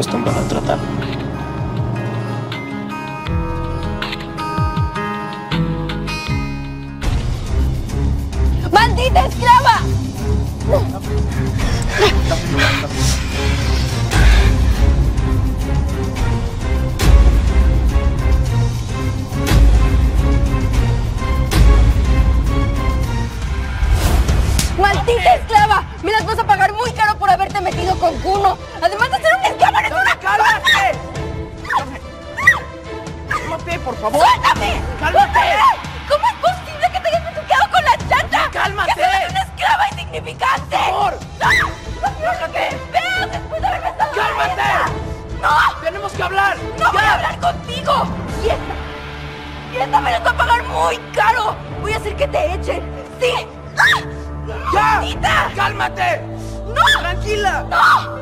acostumbrado a tratar. ¡Maldita esclava! ¡Maldita esclava! Me las vas a pagar muy caro por haberte metido con Kuno. Además de ser una por favor! ¡Suéltame! ¡Cálmate! ¿Cómo es posible que te hayas besuqueado con la chata? ¡Cálmate! ¡Que seas una esclava insignificante! ¡Por favor! ¡No! ¡Déjate! ¡Veo después de haberme estado ¡Cálmate! ¡No! ¡Tenemos que hablar! ¡No voy ¡Ya! a hablar contigo! ¡Y esta! ¡Y esta me las va a pagar muy caro! Voy a hacer que te echen. ¡Sí! ¡Ah! ¡Ya! ¡Maldita! ¡Cálmate! ¡No! ¡Tranquila! ¡No!